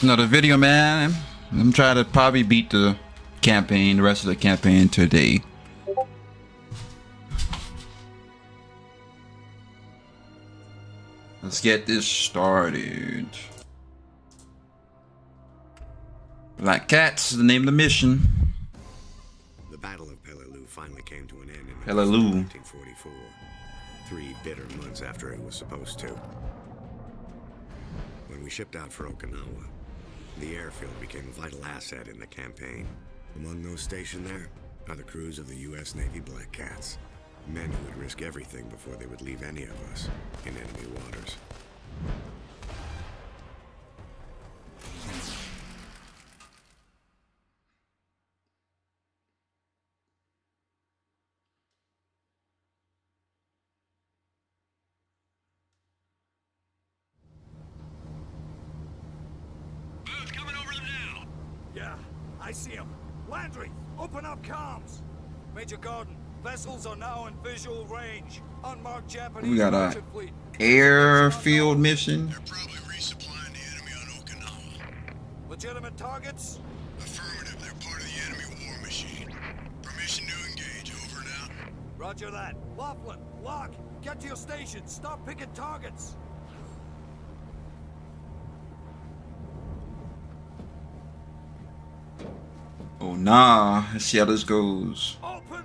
Another video, man. I'm trying to probably beat the campaign, the rest of the campaign today. Let's get this started. Black Cats is the name of the mission. The Battle of Peleliu finally came to an end in Peleliu. 1944. Three bitter months after it was supposed to. When we shipped out for Okinawa, the airfield became a vital asset in the campaign. Among those stationed there are the crews of the U.S. Navy Black Cats. Men who would risk everything before they would leave any of us in enemy waters. Booth coming over them now. Yeah, I see him. Landry, open up comms. Major Garden, vessels are now in visual range. Unmarked Japanese We got a fleet. airfield mission. They're probably resupplying the enemy on Okinawa. Legitimate targets? Affirmative, they're part of the enemy war machine. Permission to engage, over and out. Roger that. Laughlin, Locke, get to your station. Stop picking targets. Oh nah, let's see how this goes. Open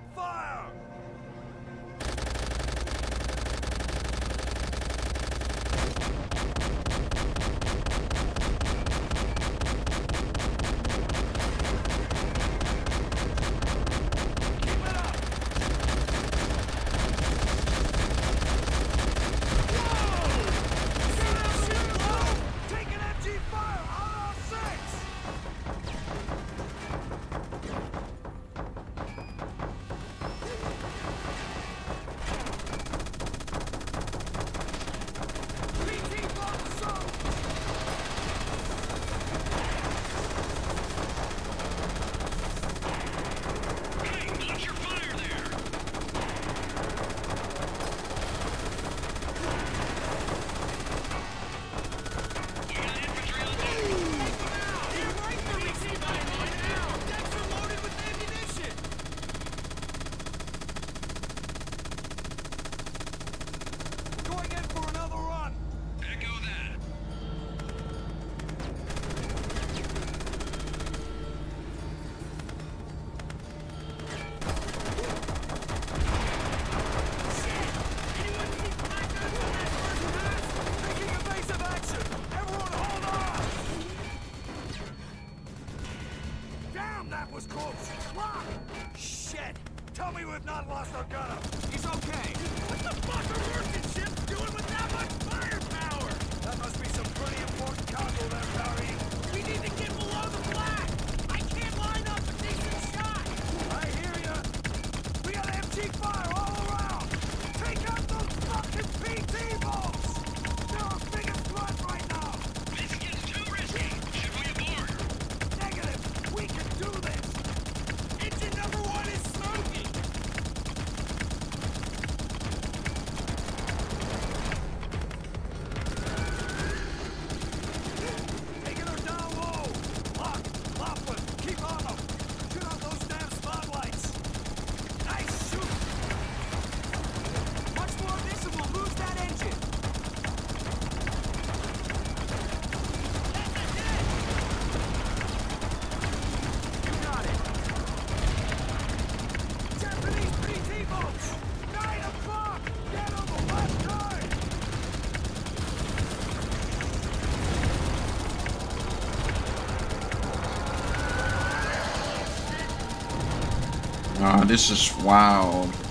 this is wild.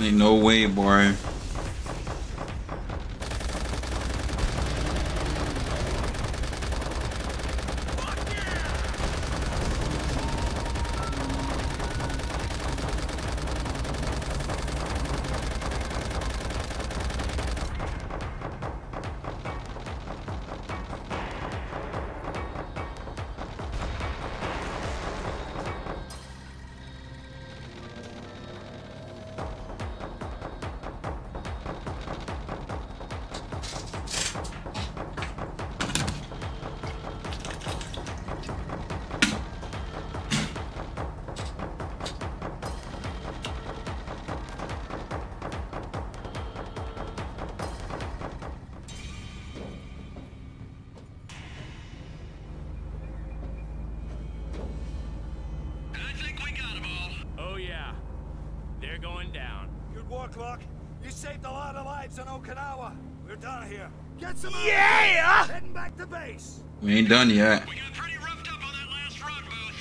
Ain't no way, boy. Ain't done yet. We got pretty roughed up on that last run, Booth.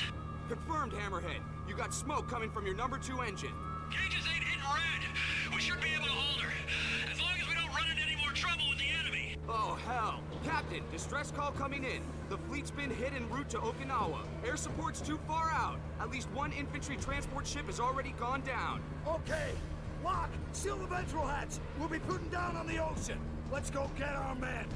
Confirmed, Hammerhead. You got smoke coming from your number two engine. Cages ain't hitting red. We should be able to hold her. As long as we don't run into any more trouble with the enemy. Oh, hell. Captain, distress call coming in. The fleet's been hit en route to Okinawa. Air support's too far out. At least one infantry transport ship has already gone down. Okay. Lock, seal the ventral hatch. We'll be putting down on the ocean. Let's go get our men.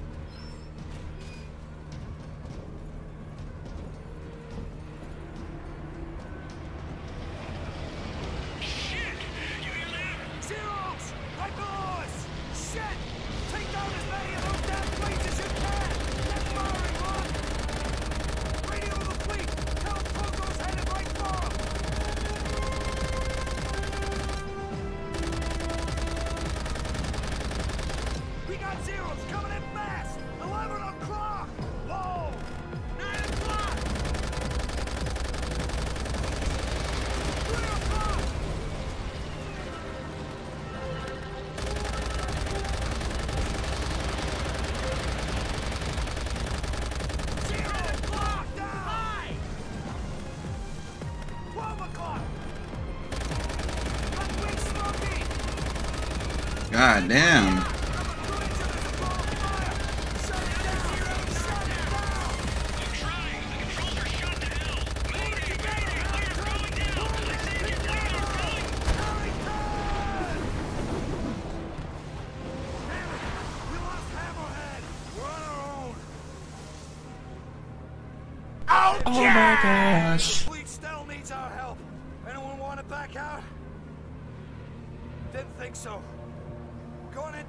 Hammerhead! We're on our! Oh my gosh. Fleet still needs our help. Anyone want to back out? Didn't think so.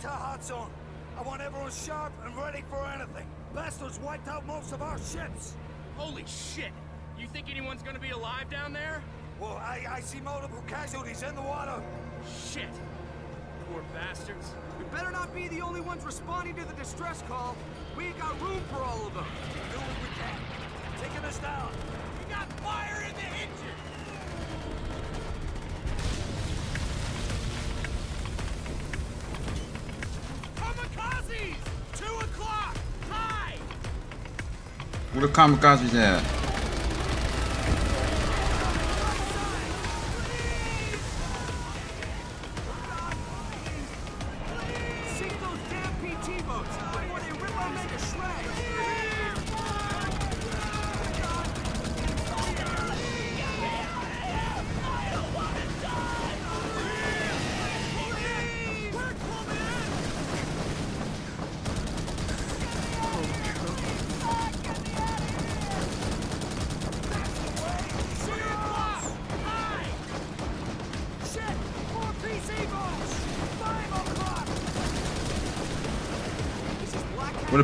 Going into hot zone. I want everyone sharp and ready for anything. Bastards wiped out most of our ships. Holy shit! You think anyone's gonna be alive down there? Well, I, I see multiple casualties in the water. Shit! Poor bastards. We better not be the only ones responding to the distress call. We ain't got room for all of them. Do what we can. Taking us down. The kamikazes at?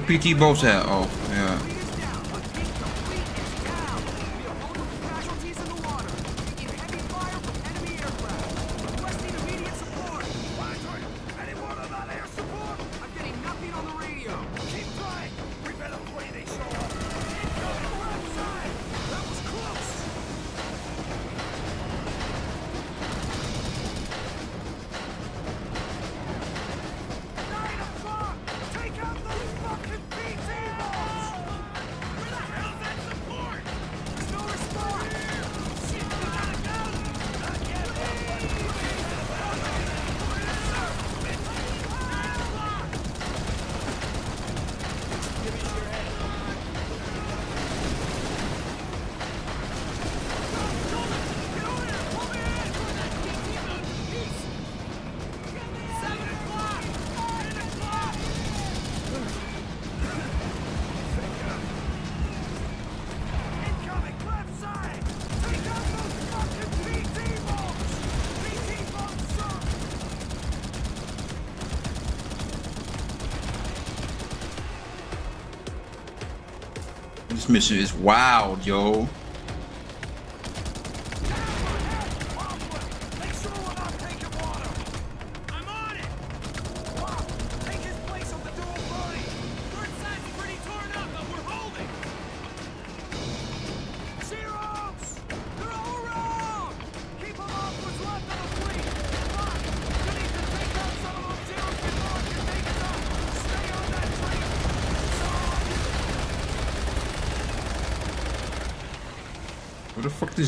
PT boats at? Oh, This mission is wild, yo.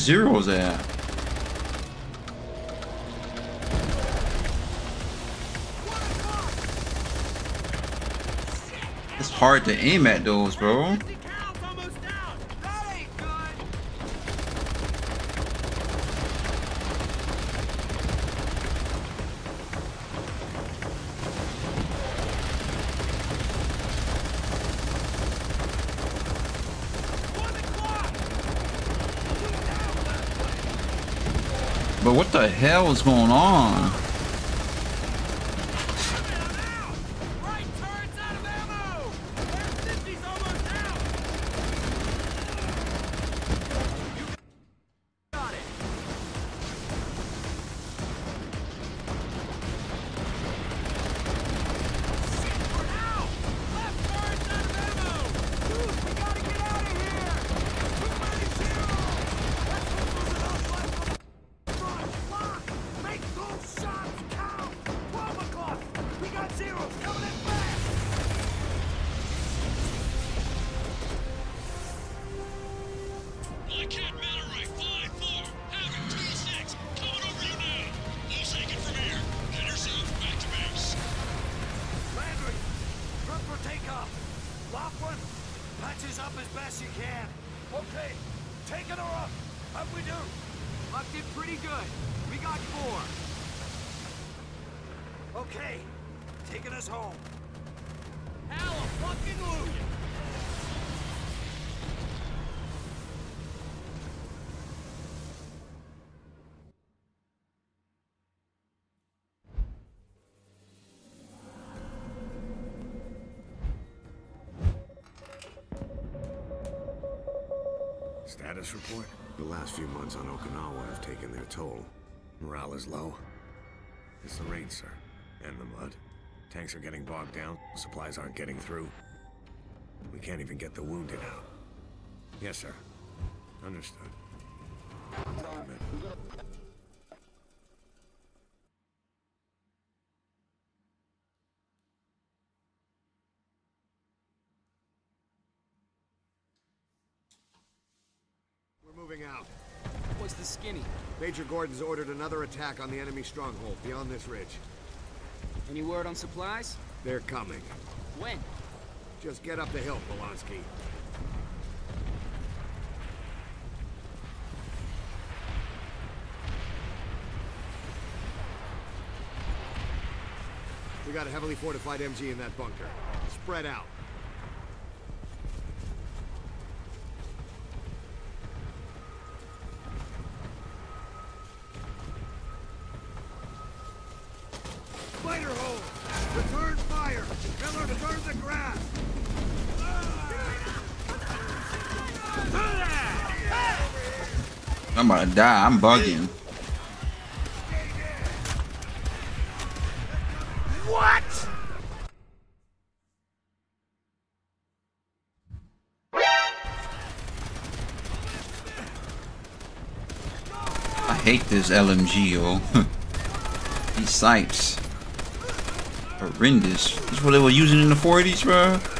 Zeros at? It's hard to aim at those, bro. 50 cal's almost out! That ain't good. One o'clock! But what the hell is going on? Toll. Morale is low. It's the rain, sir. And the mud. Tanks are getting bogged down. Supplies aren't getting through. We can't even get the wounded out. Yes, sir. Understood. Document. We're moving out. What's the skinny? Major Gordon's ordered another attack on the enemy stronghold beyond this ridge. Any word on supplies? They're coming. When? Just get up the hill, Polanski. We got a heavily fortified MG in that bunker. Spread out. I'm about to die. I'm bugging. What? I hate this LMG, yo. These sights. Horrendous. This is what they were using in the 40s, bro.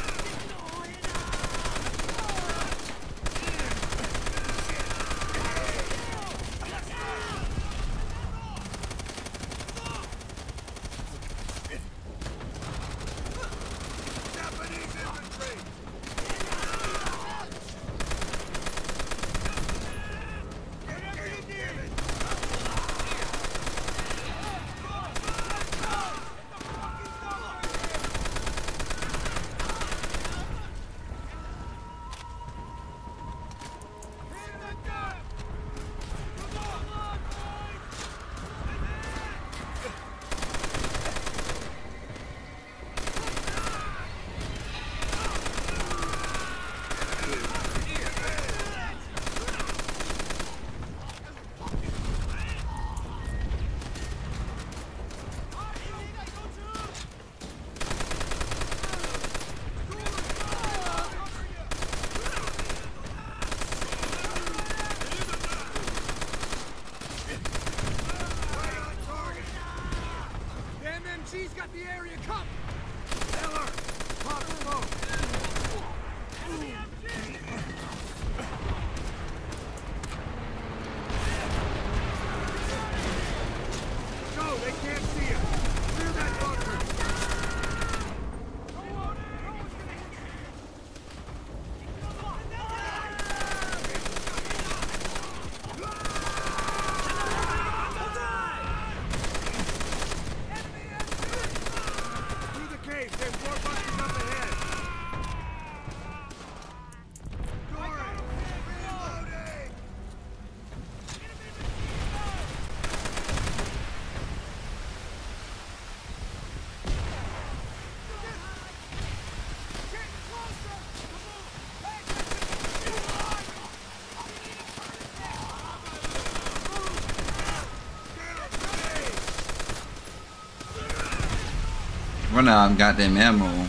running out of goddamn ammo.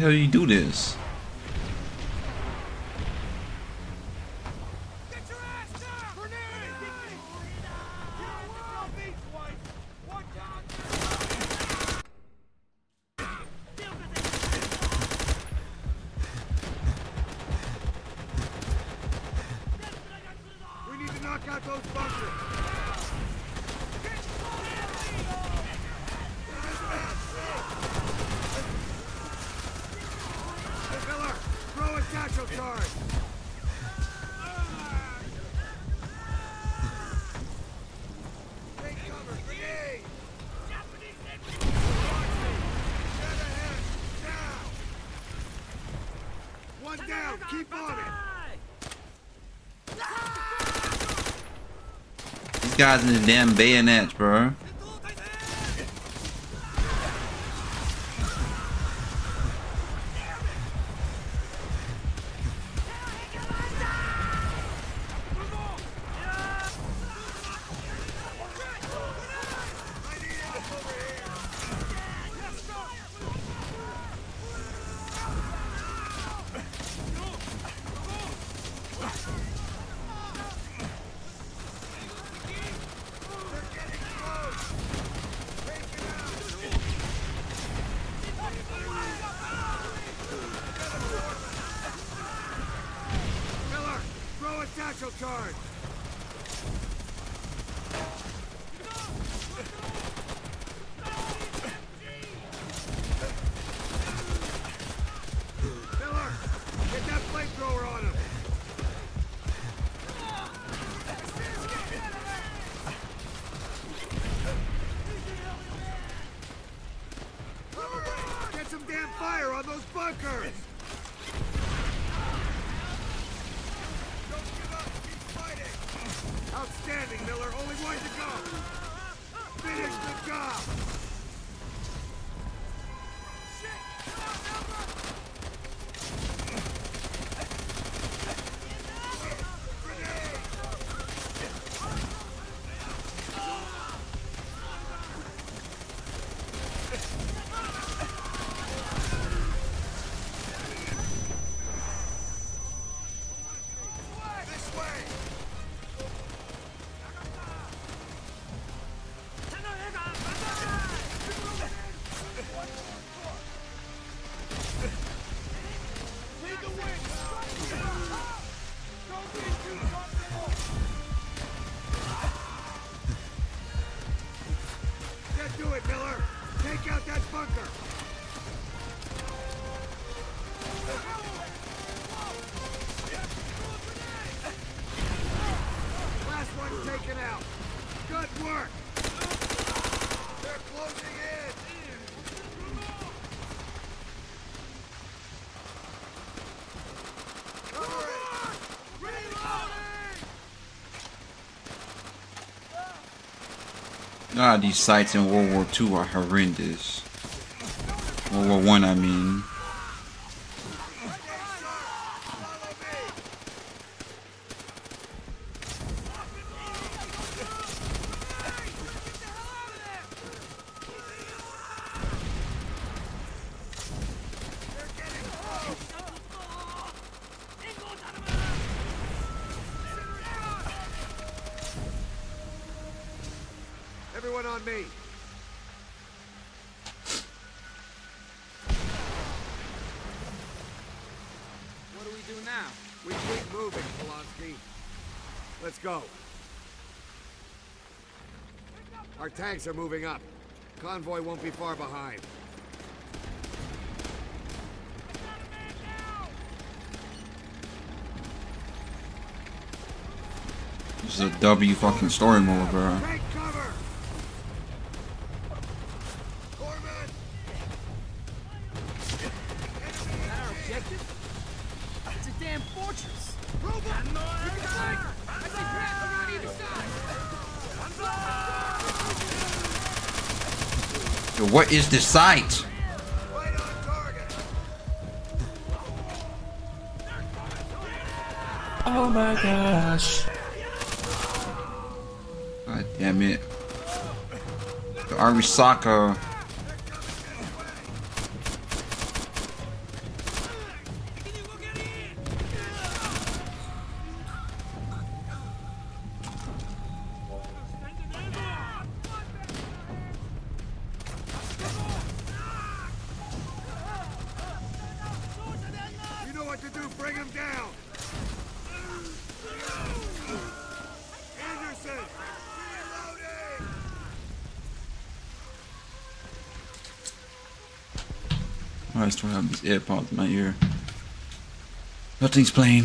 hell you do this? guys in the damn bayonets, bro. Ah, these sights in World War II are horrendous. World War One, I, I mean. Everyone on me. What do we do now? We keep moving, Polanski. Let's go. Our tanks are moving up. Convoy won't be far behind. This is a W fucking story mode, bro. What is this site? Right on target! Oh my gosh. God damn it. The Army You AirPods in my ear. Nothing's playing.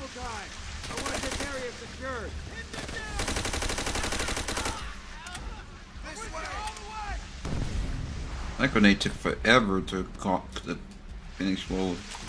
Double time! I want to get area secured! This way! That grenade took forever to co- the explode. above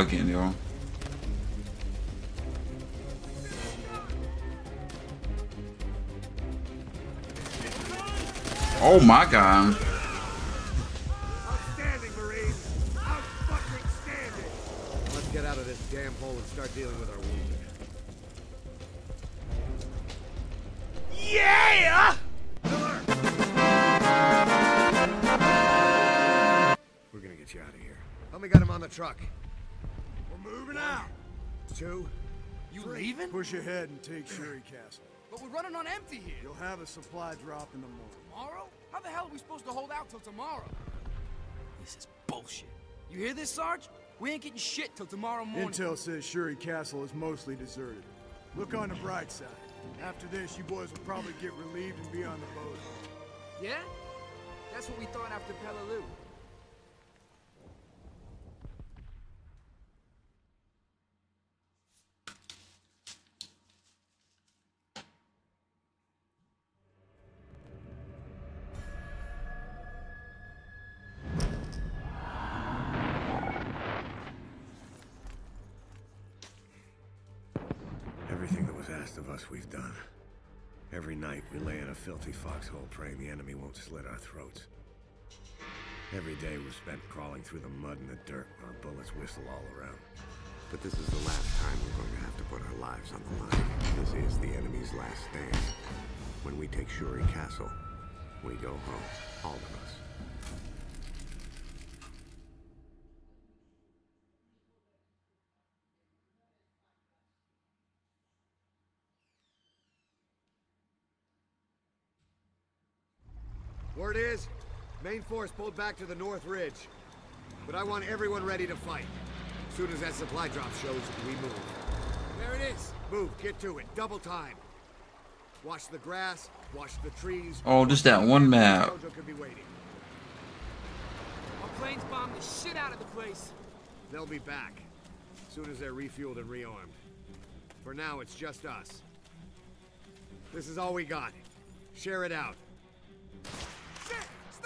Bugging, yo. Oh my god. Outstanding, Marines! Out fucking standing! Let's get out of this damn hole and start dealing with our wounded. Yeah! We're gonna get you out of here. Help me get him on the truck. Moving out! Two. You leaving? Push ahead and take Shuri Castle. But we're running on empty here. You'll have a supply drop in the morning. Tomorrow? How the hell are we supposed to hold out till tomorrow? This is bullshit. You hear this, Sarge? We ain't getting shit till tomorrow morning. Intel says Shuri Castle is mostly deserted. Look on the bright side. After this, you boys will probably get relieved and be on the boat. Yeah? That's what we thought after Peleliu. Of us, we've done. Every night, we lay in a filthy foxhole praying the enemy won't slit our throats. Every day we've spent crawling through the mud and the dirt while bullets whistle all around. But this is the last time we're going to have to put our lives on the line. This is the enemy's last stand. When we take Shuri Castle, we go home, all of us. Word is, main force pulled back to the North Ridge. But I want everyone ready to fight. As soon as that supply drop shows, we move. There it is. Move, get to it, double time. Watch the grass, watch the trees. Oh, just that one map. Tojo could be waiting. Our planes bombed the shit out of the place. They'll be back. As soon as they're refueled and rearmed. For now, it's just us. This is all we got. Share it out.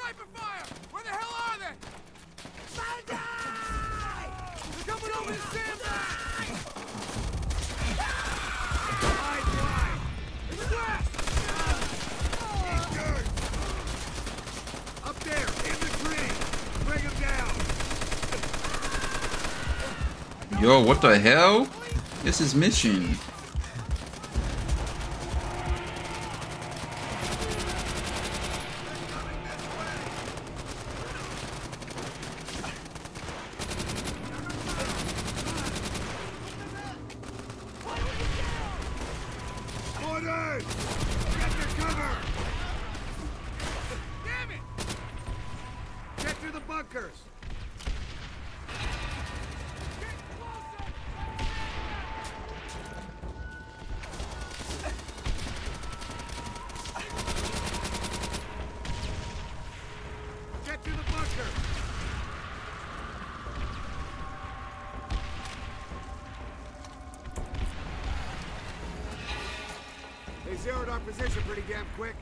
Sniper fire! Where the hell are they? They're coming over the sandbag! Yo, what the hell? This is mission. Orders! Get to cover! Damn it! Get to bunkers! Get to the bunker! They zeroed our position pretty damn quick.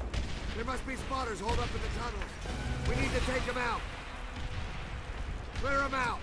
There must be spotters holed up in the tunnels. We need to take them out. Clear them out.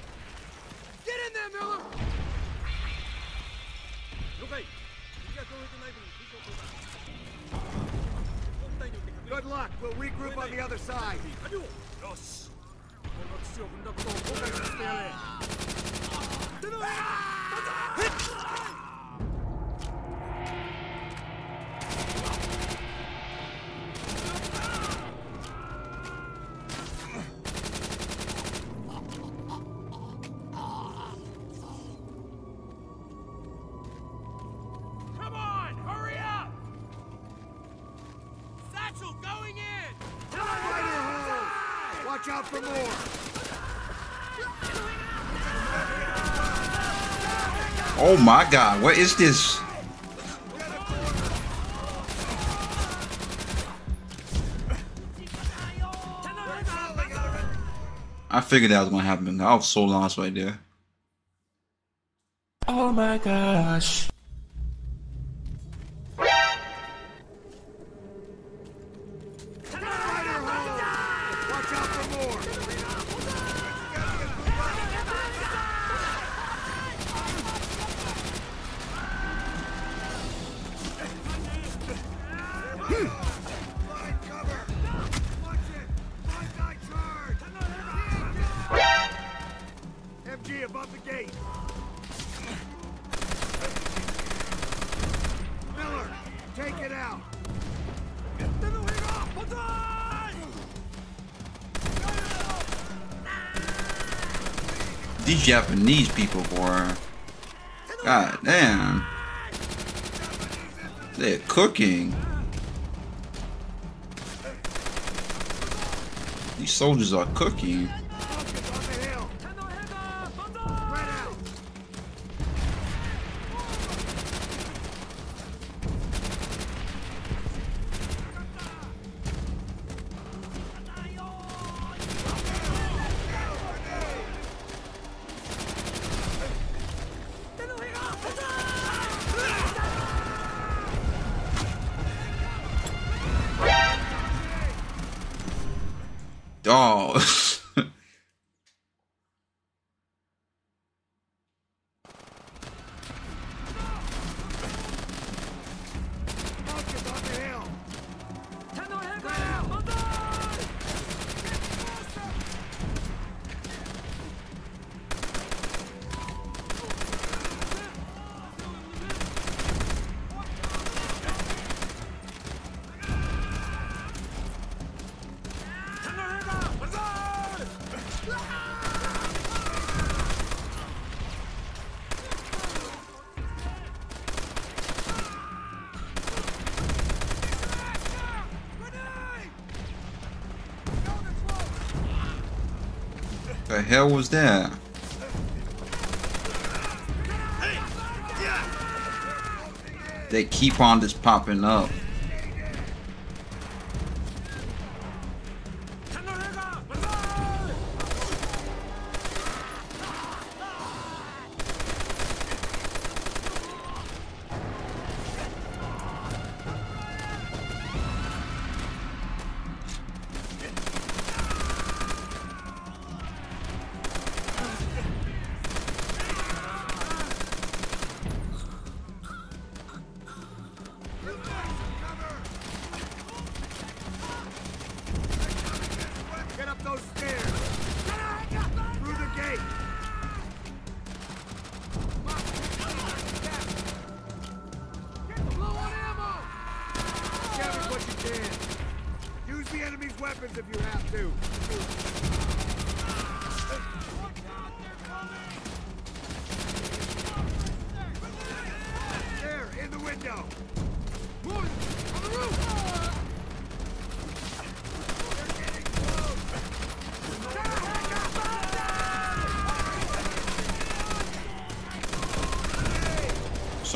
for more. Oh my god, what is this? I figured that was gonna happen. I was so lost right there. Oh my gosh. Japanese people, for God damn. They're cooking. These soldiers are cooking. Oh. hell was that? They keep on just popping up.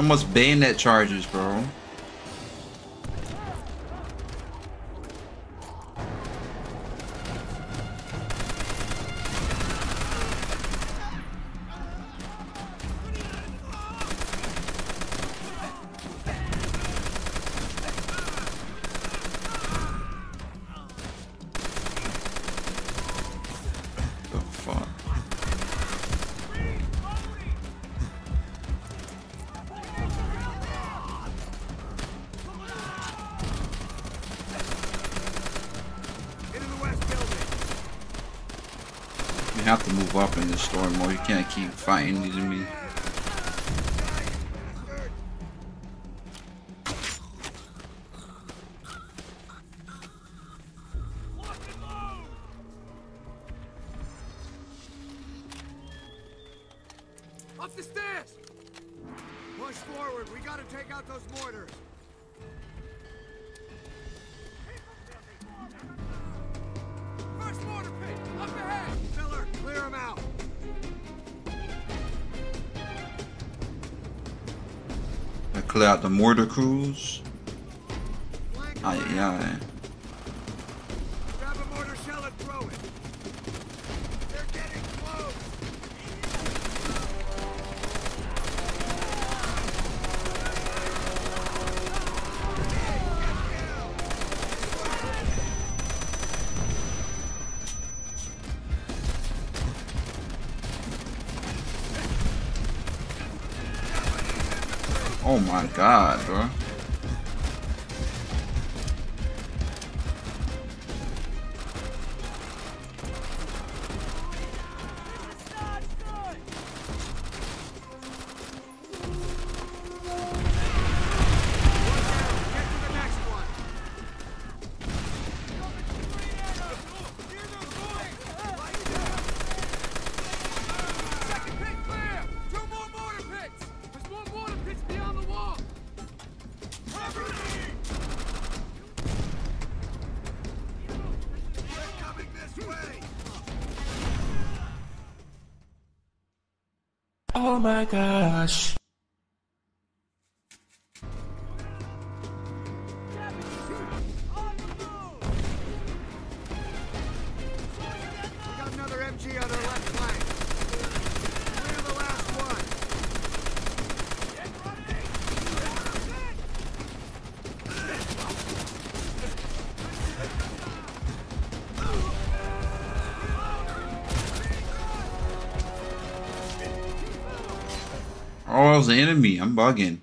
almost bayonet charges, bro. have to move up in this story more. You can't keep fighting these. got the mortar crews. Aye, aye. my gosh. Charles the enemy. I'm bugging.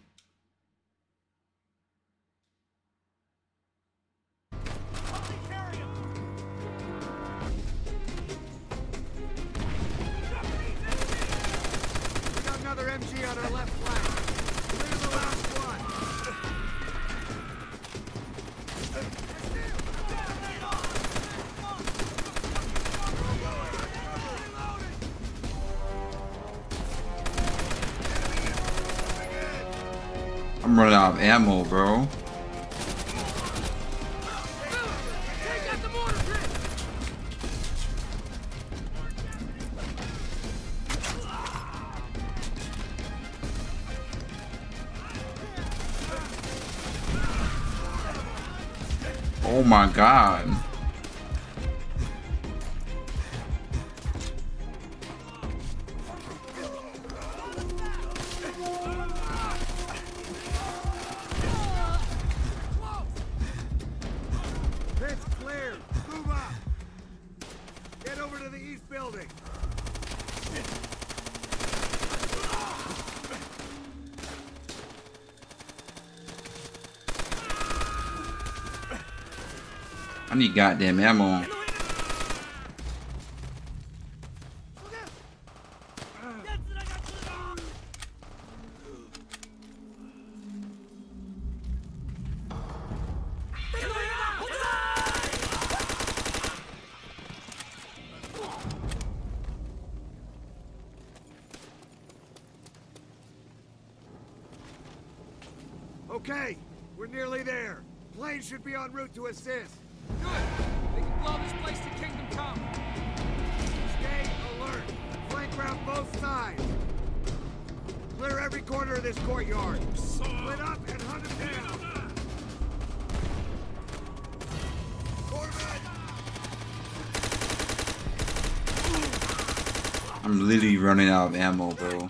running out of ammo, bro. need goddamn ammo. Okay, we're nearly there. Plane should be en route to assist. running out of ammo, bro.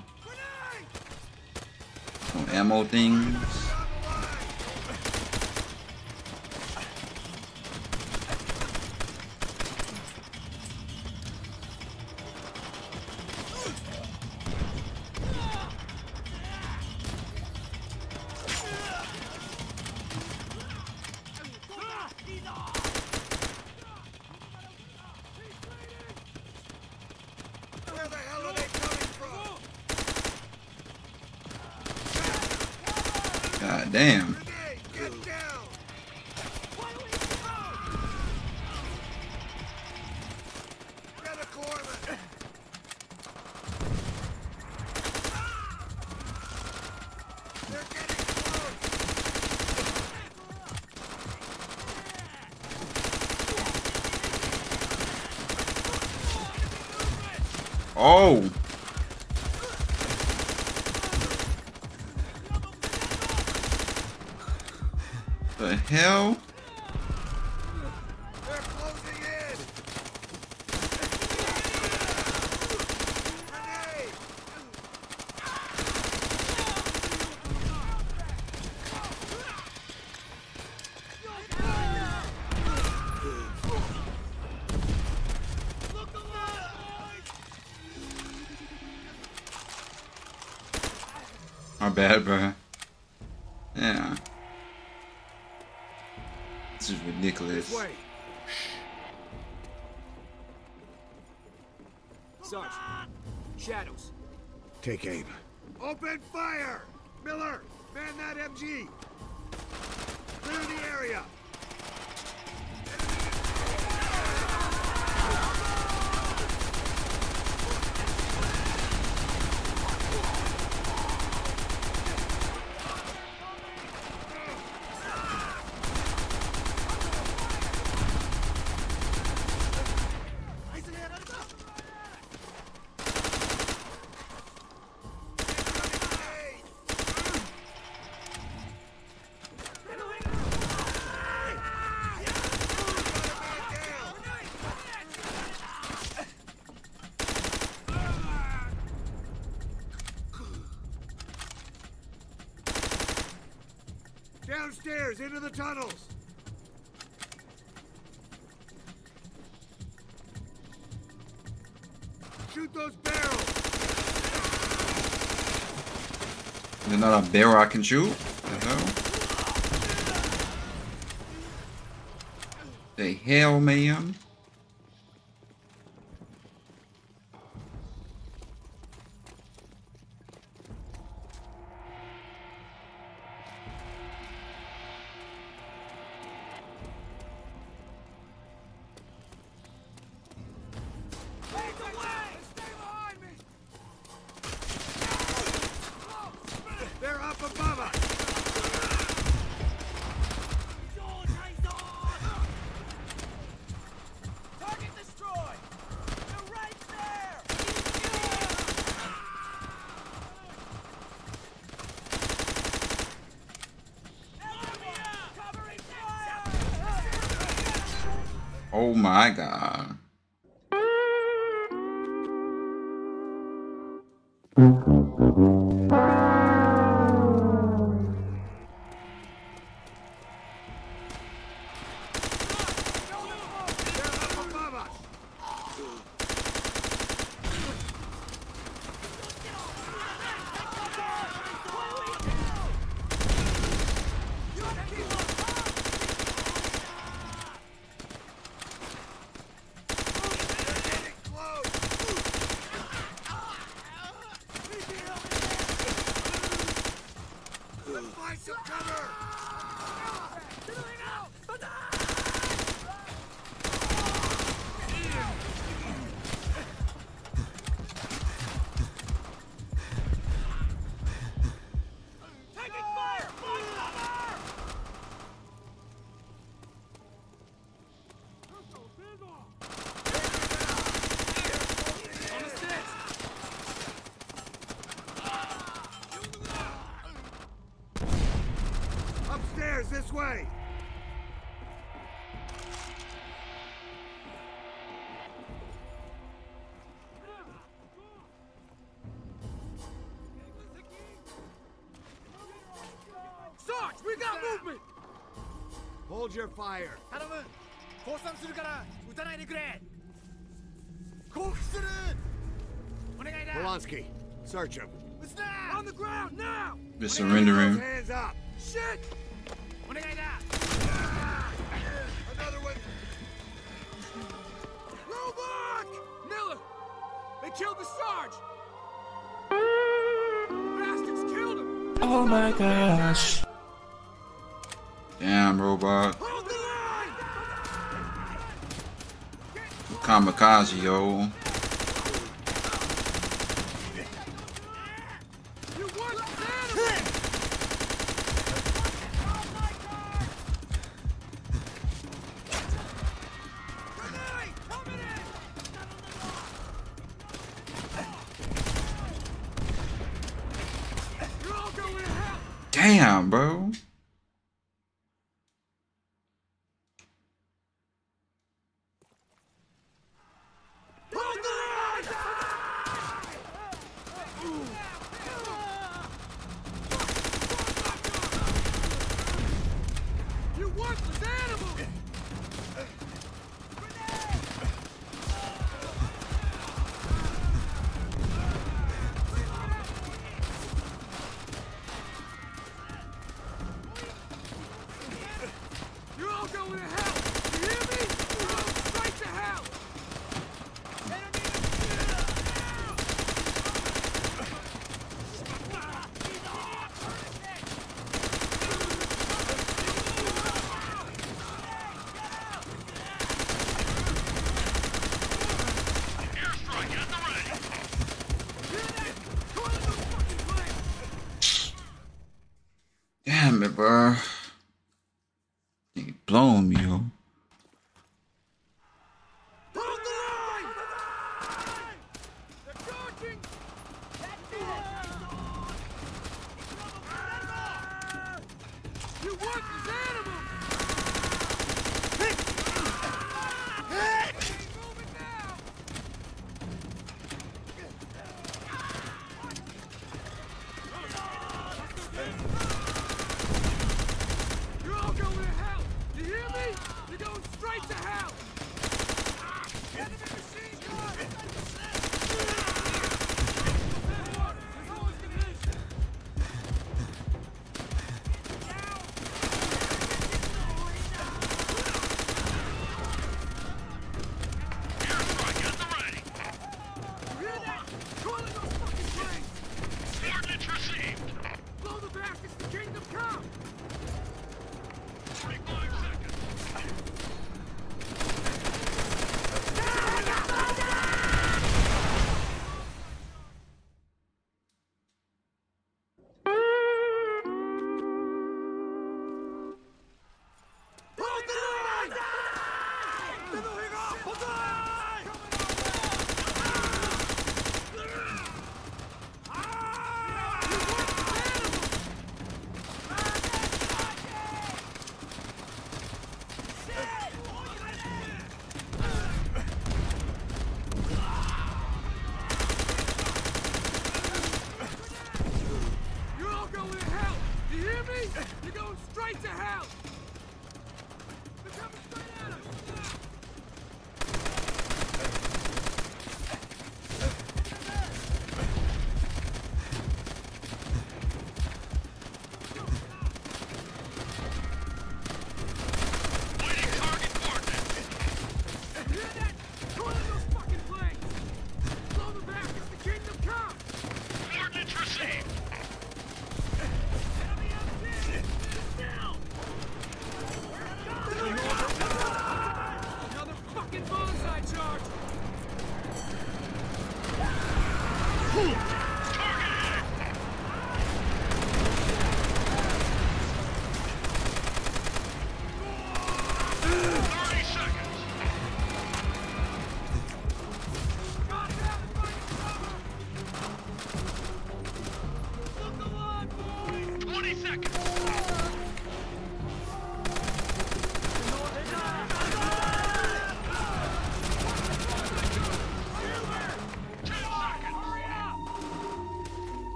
Oh. The hell? bad, bro. Into the tunnels! Shoot those barrels! There's not a barrel I can shoot? The hell? The hell, man? Oh my god. your fire. Polonsky, search him. It's now! On the ground, now! they. Hands up! Shit! Another one! Miller! They killed the Sarge! Bastards killed him! Oh my gosh! Kamikaze, yo.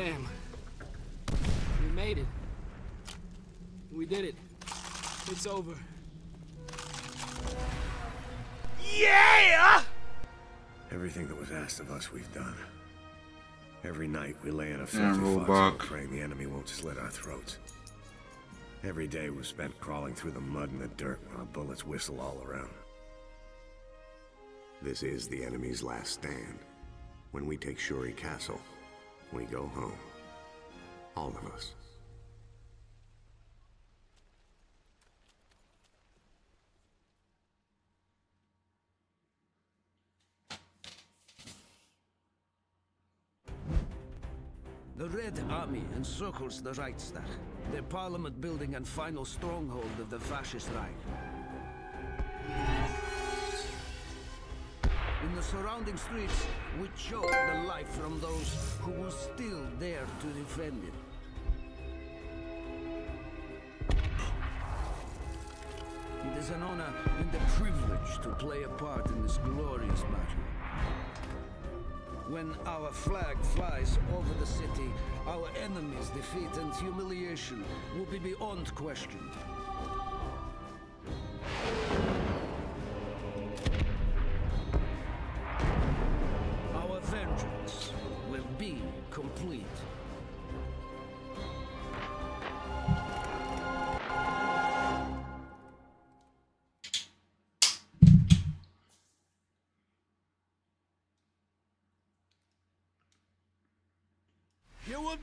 Damn. We made it. We did it. It's over. Yeah! Everything that was asked of us, we've done. Every night we lay in a Damn, filthy Roebuck. foxhole praying the enemy won't slit our throats. Every day was spent crawling through the mud and the dirt while bullets whistle all around. This is the enemy's last stand. When we take Shuri Castle, we go home. All of us. The Red Army encircles the Reichstag, the parliament building and final stronghold of the fascist Reich. In the surrounding streets, we choke the life from those who will still dare to defend it. It is an honor and a privilege to play a part in this glorious battle. When our flag flies over the city, our enemies' defeat and humiliation will be beyond question.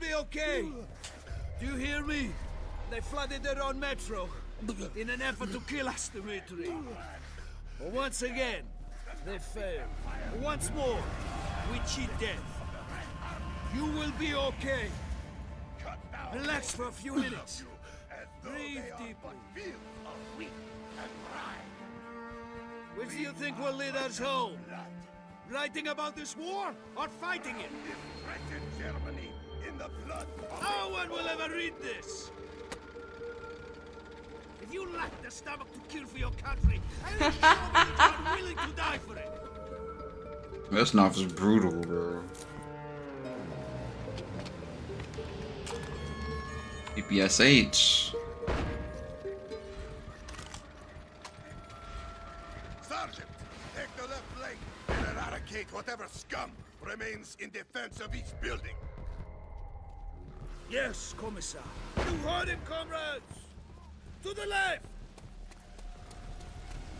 You will be okay. Do you hear me? They flooded their own metro in an effort to kill us, Dimitri. But once again, they failed. Once more, we cheat death. You will be okay. Relax for a few minutes. Breathe deeply. Which do you think will lead us home? Writing about this war or fighting it? Germany in the blood No one will ever read this! If you lack the stomach to kill for your country, I will show you that you're willing to die for it! This knife is brutal, bro. EPSH. Sergeant, take the left flank and eradicate whatever scum remains in defense of each building. Yes, Commissar. You heard him, comrades! To the left!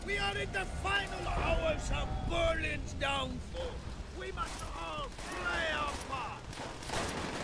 We are in the final hours of Berlin's downfall. We must all play our part.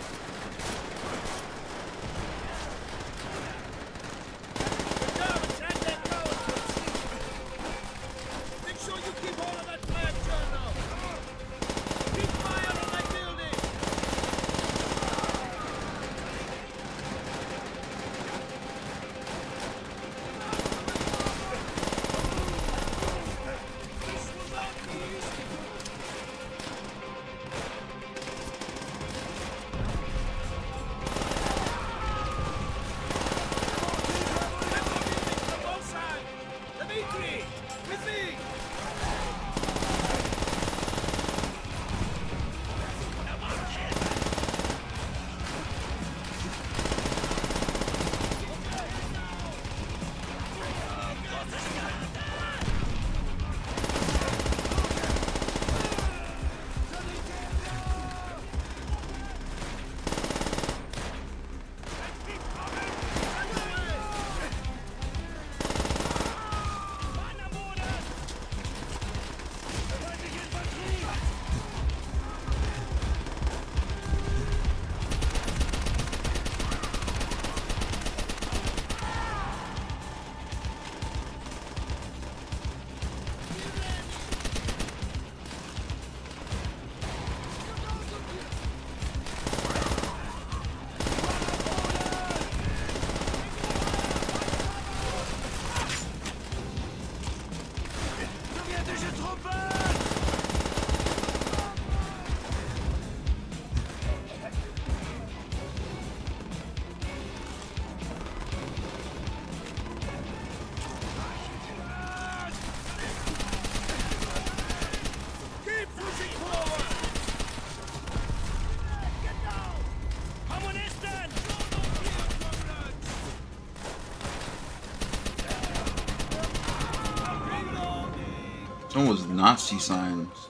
Nazi signs.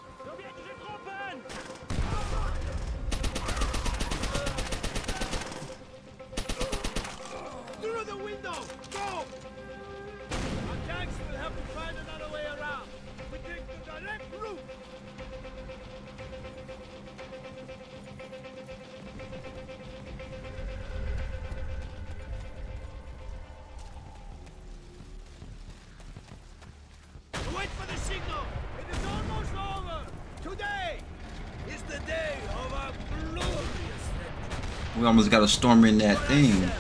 Almost got a storm in that thing.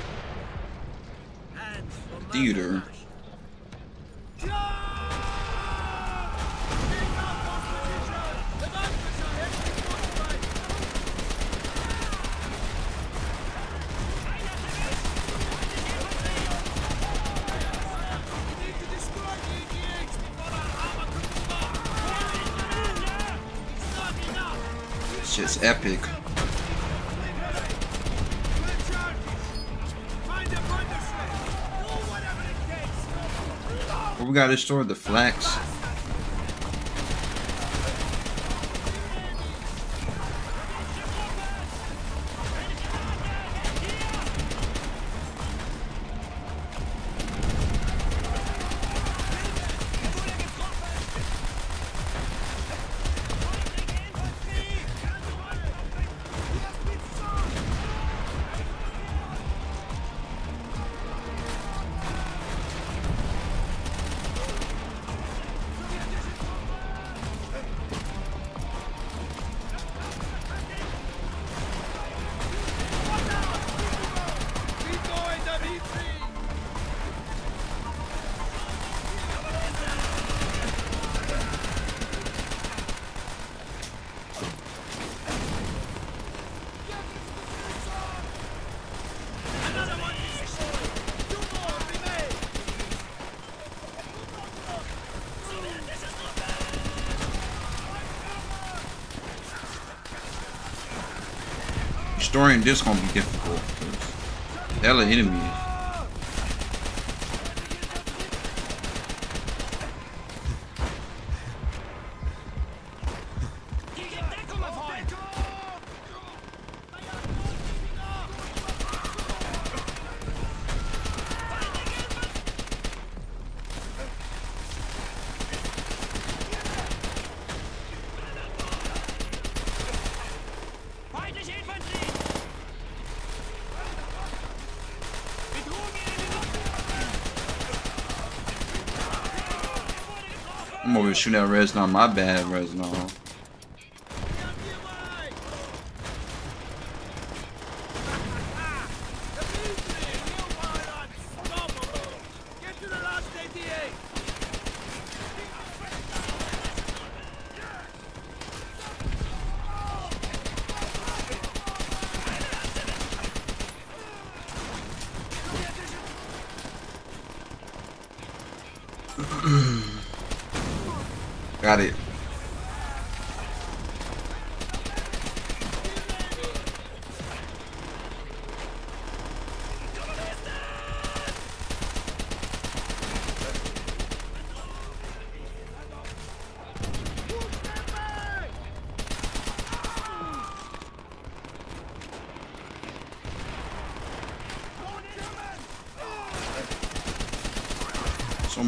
Theater. Scottish store, the flax. destroying this gonna be difficult. Hella enemies. shooting at Reznov, My bad, Reznov.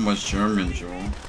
was German, Joel.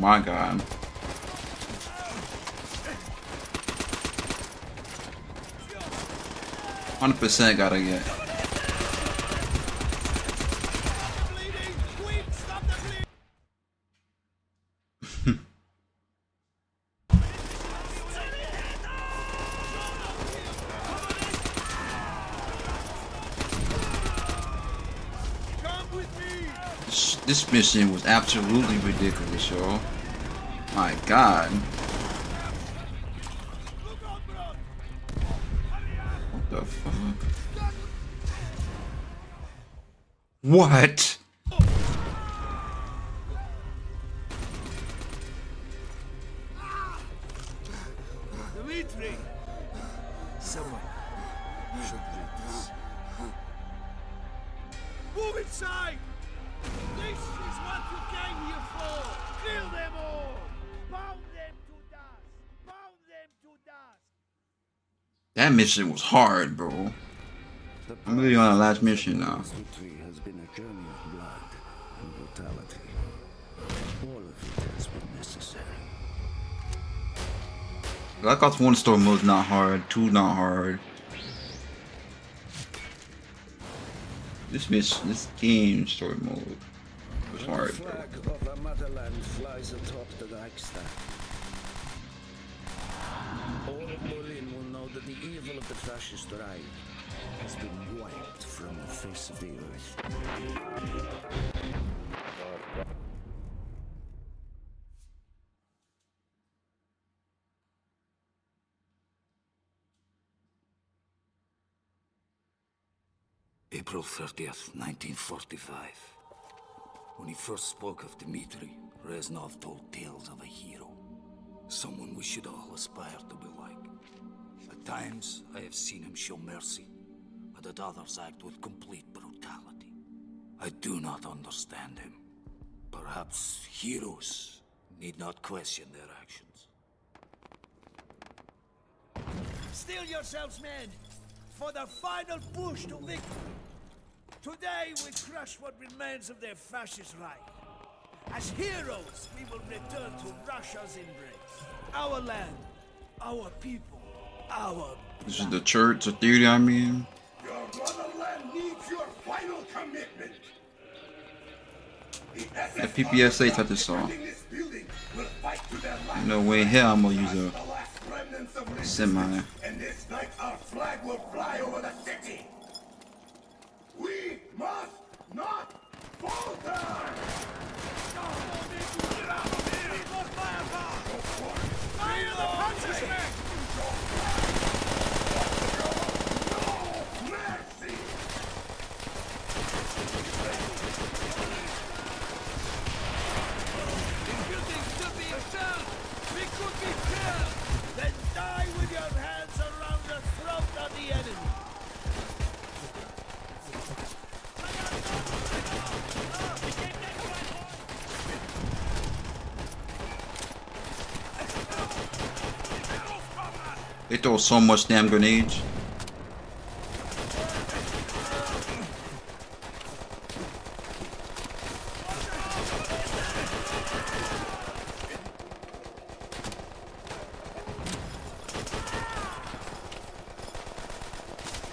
my god. Hundred percent gotta get. This mission was absolutely ridiculous, y'all. My god. What the fuck? What? That mission was hard, bro. I'm really on the last mission now. Black Ops 1 story mode's not hard, 2 not hard. This mission, this game story mode was hard, the that the evil of the fascist Reich has been wiped from the face of the earth. April 30th, 1945. When he first spoke of Dmitri, Reznov told tales of a hero. Someone we should all aspire to be like. At times, I have seen him show mercy, but at others act with complete brutality. I do not understand him. Perhaps heroes need not question their actions. Steel yourselves, men, for the final push to victory. Today we crush what remains of their fascist Reich. As heroes, we will return to Russia's embrace. Our land, our people, our This is the church, the theater, I mean. Your motherland needs your final commitment. PPSA type of song. this building will fight to their last No way hell I'm gonna use a last remnants of resistance. semi. And this night our flag will fly over the city. We must not falter! They throw so much damn grenades.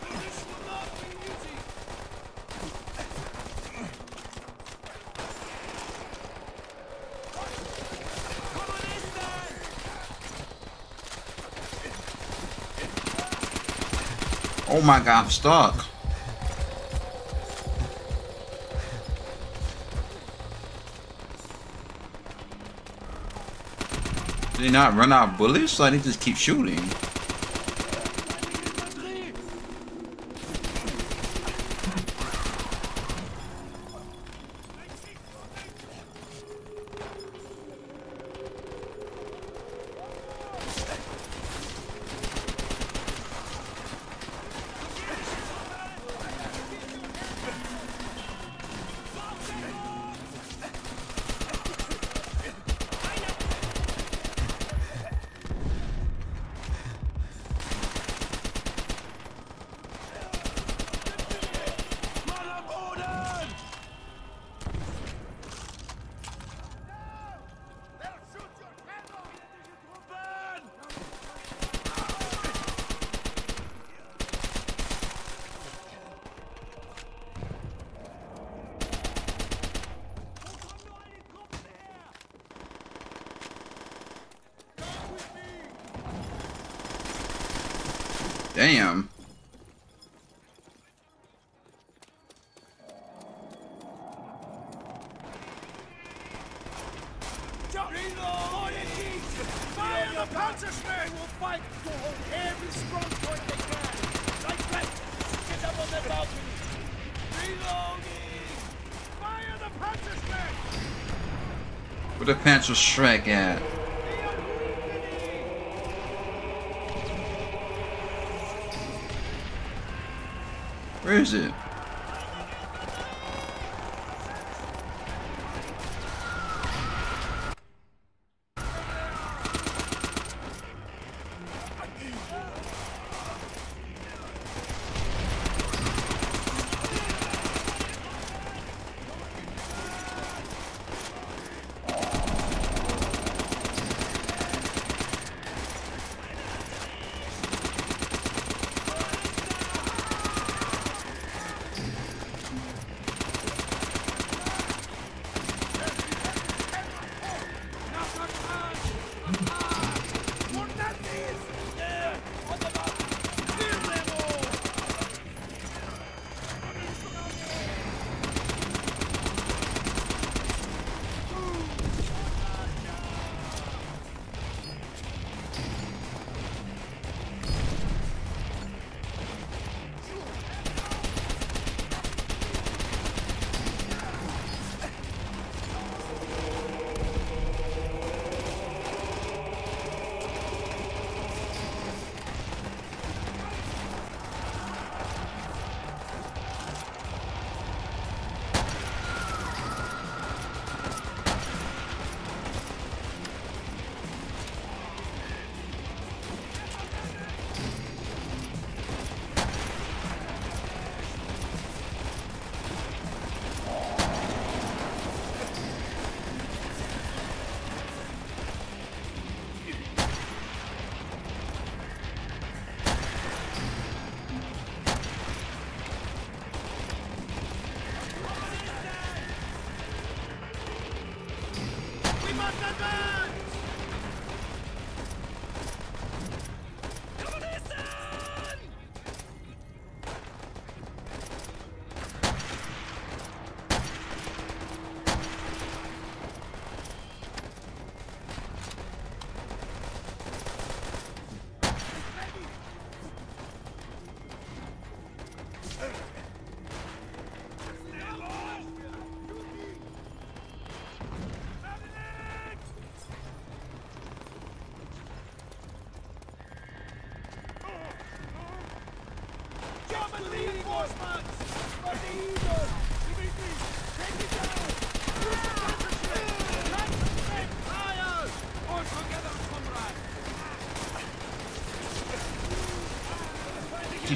This will not be easy! Come on in there! Oh my god, I'm stuck. Did they not run out of bullets? Like they just keep shooting. second.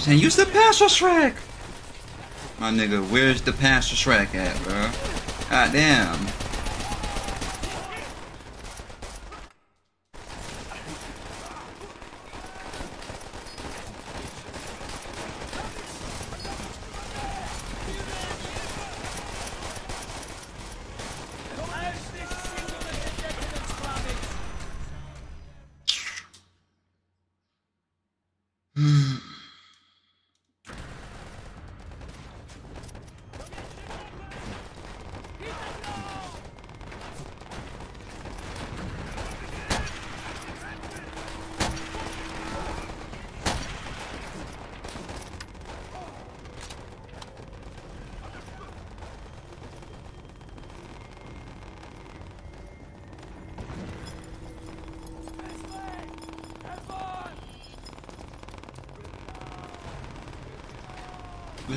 keep saying, use the Panzerschreck! My nigga, where's the Panzerschreck at, bro? God damn.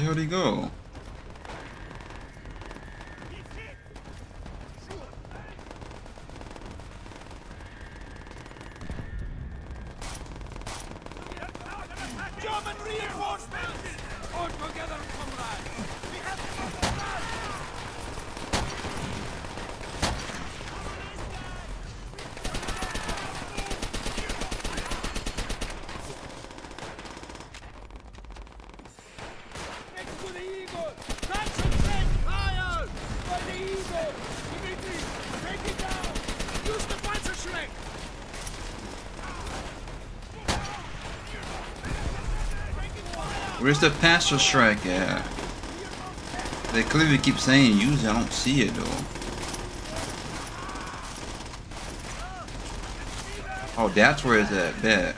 hell did he go? Where's the pastor strike at? They clearly keep saying use it. I don't see it though. Oh, that's where it's at. Bet.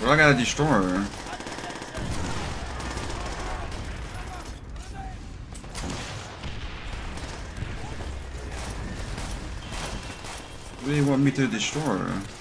Well, I gotta destroy her. me to the shore.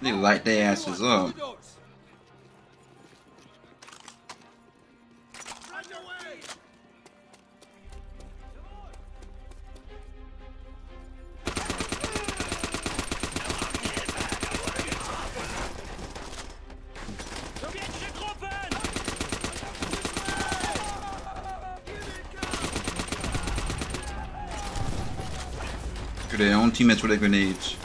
They light their asses up. their own teammates with their grenades.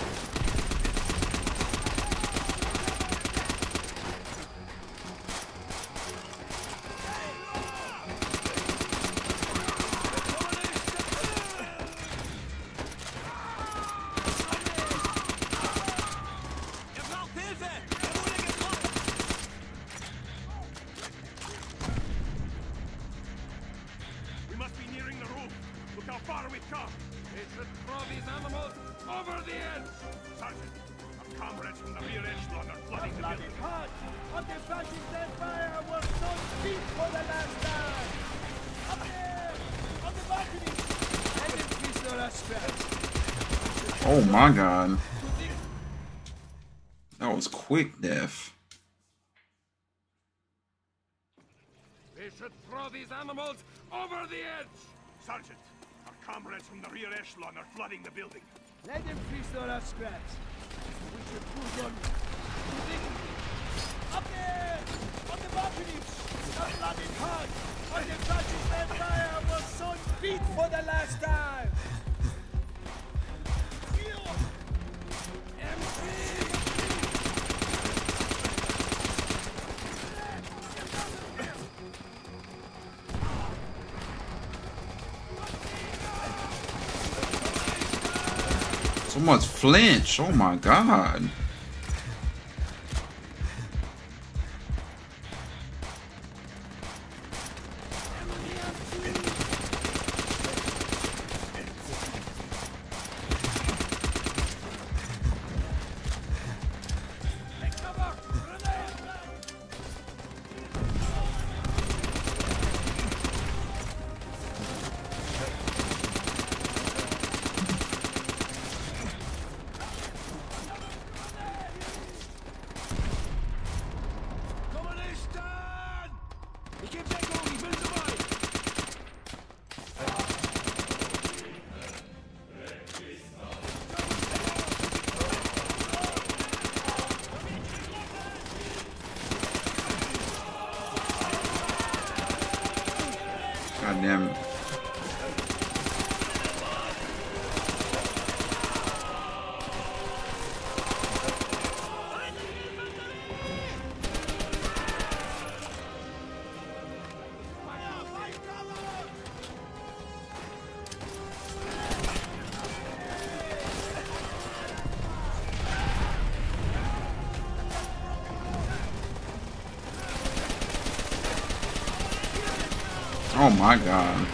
flinch. Oh my god. Get back home, he's been survived! Oh my god.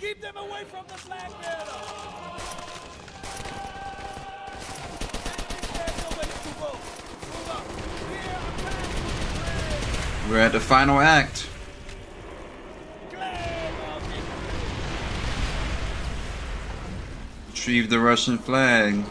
Keep them away from the flag bearer! There's no way to go. Move up. Here, a plan to be We're at the final act. Retrieve the Russian flag.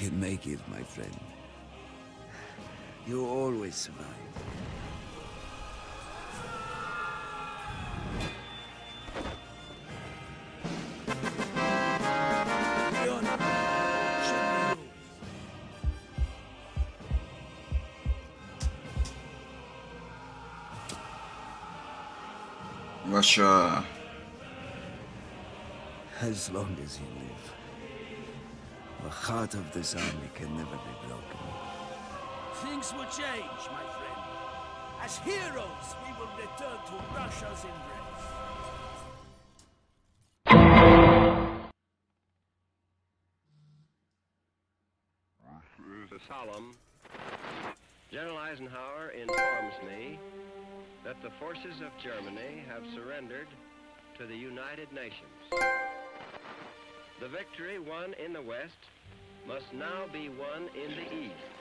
Can make it, my friend. You always survive. Leon, shoot me. Russia. As long as you live. The heart of this army can never be broken. Things will change, my friend. As heroes, we will return to Russia's embrace. The solemn, General Eisenhower informs me that the forces of Germany have surrendered to the United Nations. The victory won in the West must now be won in the East.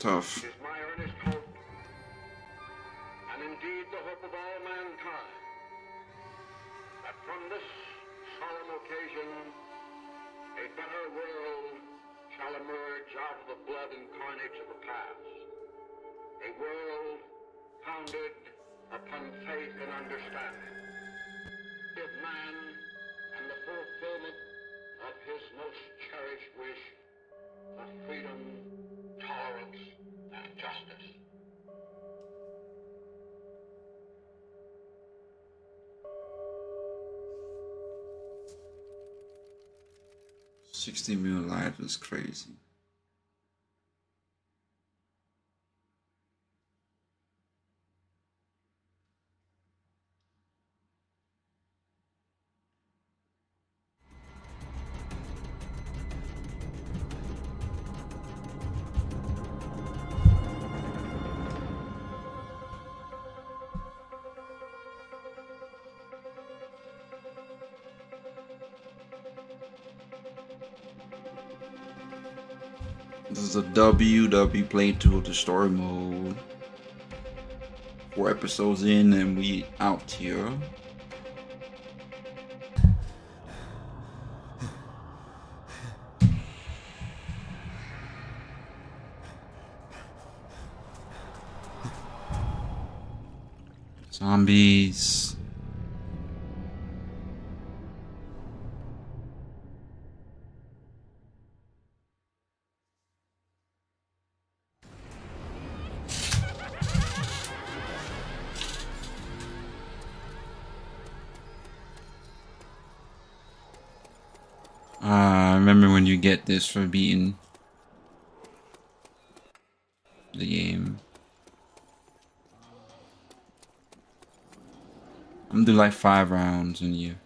Tough. 60 million lives is crazy. This is a WW playthrough of the story mode. Four episodes in and we out here. Zombies. Get this for beating the game. I'm gonna do like five rounds and you.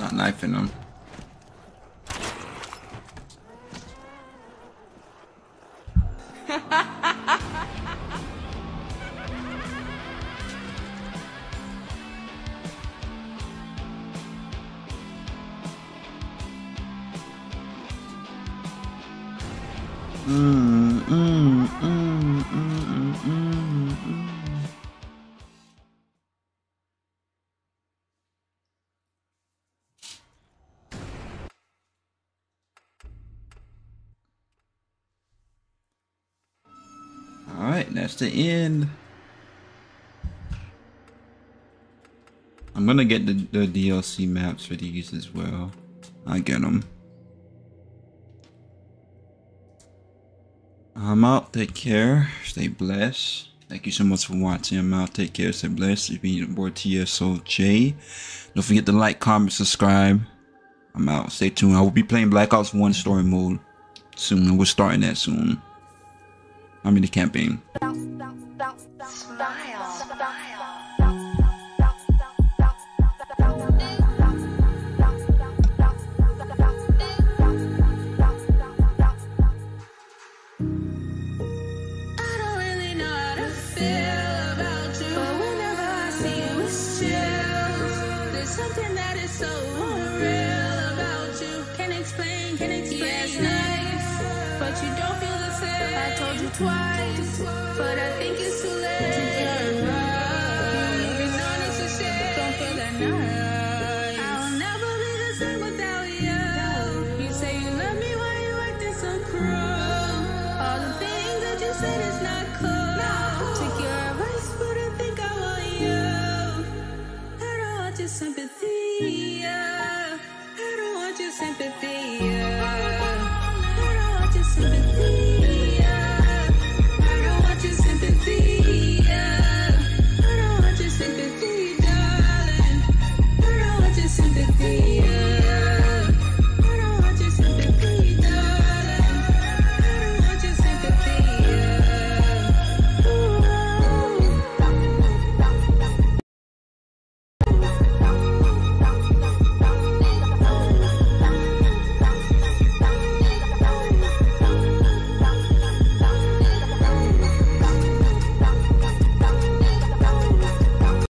Not knifing them. The end. I'm gonna get the, the DLC maps for these as well. I get them. I'm out. Take care. Stay blessed. Thank you so much for watching. I'm out. Take care. Stay blessed. It's been your boy TSOJ. Don't forget to like, comment, subscribe. I'm out. Stay tuned. I will be playing Black Ops 1 story mode soon. We're starting that soon. I'm in the campaign.